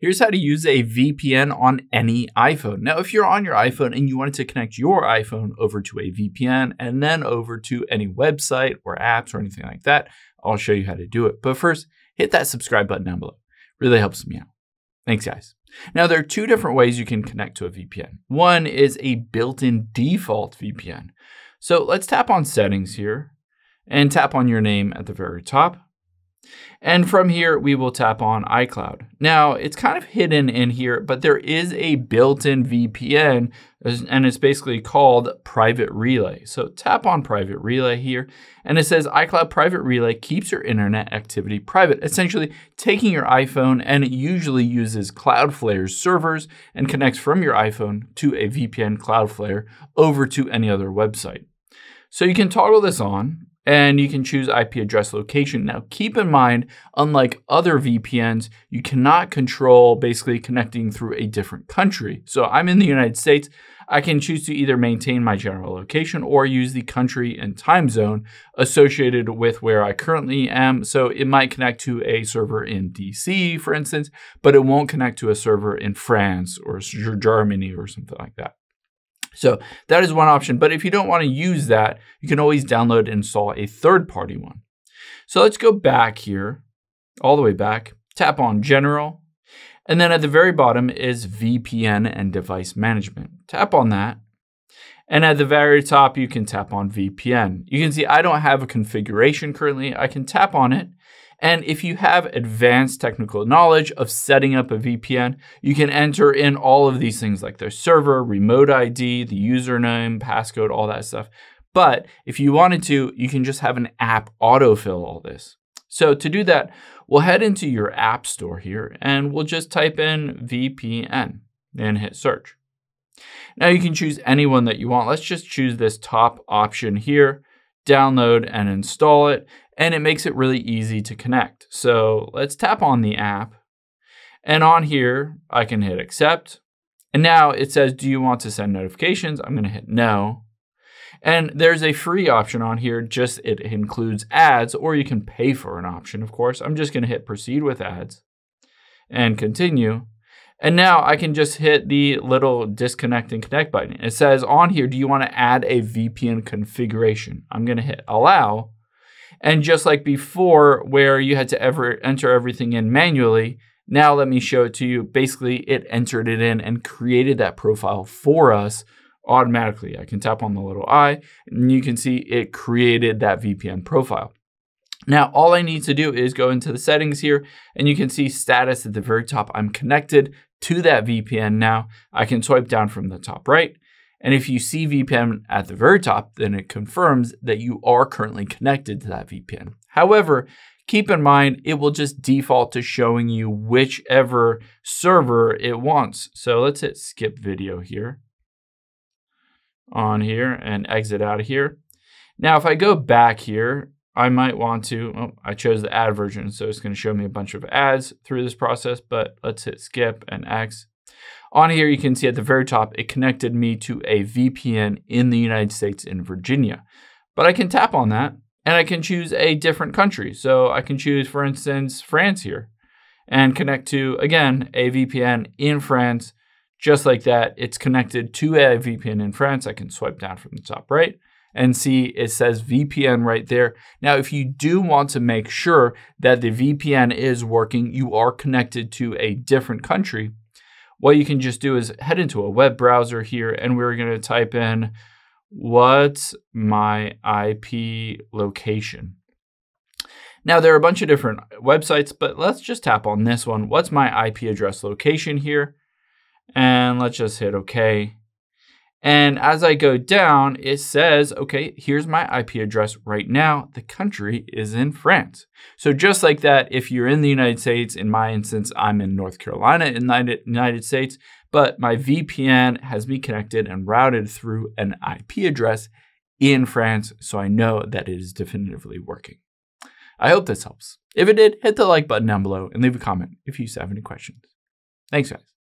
Here's how to use a VPN on any iPhone. Now, if you're on your iPhone and you wanted to connect your iPhone over to a VPN and then over to any website or apps or anything like that, I'll show you how to do it. But first, hit that subscribe button down below. Really helps me out. Thanks, guys. Now, there are two different ways you can connect to a VPN. One is a built-in default VPN. So let's tap on settings here and tap on your name at the very top. And from here, we will tap on iCloud. Now, it's kind of hidden in here, but there is a built-in VPN, and it's basically called Private Relay. So tap on Private Relay here, and it says iCloud Private Relay keeps your internet activity private, essentially taking your iPhone, and it usually uses Cloudflare's servers and connects from your iPhone to a VPN Cloudflare over to any other website. So you can toggle this on, and you can choose IP address location. Now, keep in mind, unlike other VPNs, you cannot control basically connecting through a different country. So I'm in the United States. I can choose to either maintain my general location or use the country and time zone associated with where I currently am. So it might connect to a server in DC, for instance, but it won't connect to a server in France or Germany or something like that. So that is one option. But if you don't want to use that, you can always download and install a third-party one. So let's go back here, all the way back, tap on General, and then at the very bottom is VPN and Device Management. Tap on that. And at the very top, you can tap on VPN. You can see I don't have a configuration currently. I can tap on it and if you have advanced technical knowledge of setting up a VPN, you can enter in all of these things like their server, remote ID, the username, passcode, all that stuff. But if you wanted to, you can just have an app autofill all this. So to do that, we'll head into your app store here and we'll just type in VPN and hit search. Now you can choose any one that you want. Let's just choose this top option here, download and install it and it makes it really easy to connect. So let's tap on the app. And on here, I can hit accept. And now it says, do you want to send notifications? I'm gonna hit no. And there's a free option on here, just it includes ads, or you can pay for an option, of course. I'm just gonna hit proceed with ads and continue. And now I can just hit the little disconnect and connect button. It says on here, do you wanna add a VPN configuration? I'm gonna hit allow and just like before, where you had to ever enter everything in manually, now let me show it to you. Basically, it entered it in and created that profile for us automatically. I can tap on the little eye and you can see it created that VPN profile. Now, all I need to do is go into the settings here and you can see status at the very top. I'm connected to that VPN now. I can swipe down from the top right and if you see VPN at the very top, then it confirms that you are currently connected to that VPN. However, keep in mind, it will just default to showing you whichever server it wants. So let's hit skip video here on here and exit out of here. Now, if I go back here, I might want to, oh, I chose the ad version, so it's going to show me a bunch of ads through this process, but let's hit skip and X. On here, you can see at the very top, it connected me to a VPN in the United States in Virginia. But I can tap on that and I can choose a different country. So I can choose, for instance, France here and connect to, again, a VPN in France. Just like that, it's connected to a VPN in France. I can swipe down from the top right and see it says VPN right there. Now, if you do want to make sure that the VPN is working, you are connected to a different country, what you can just do is head into a web browser here and we're going to type in what's my IP location. Now there are a bunch of different websites, but let's just tap on this one. What's my IP address location here? And let's just hit okay. And as I go down, it says, okay, here's my IP address right now. The country is in France. So just like that, if you're in the United States, in my instance, I'm in North Carolina in the United States, but my VPN has me connected and routed through an IP address in France, so I know that it is definitively working. I hope this helps. If it did, hit the like button down below and leave a comment if you have any questions. Thanks, guys.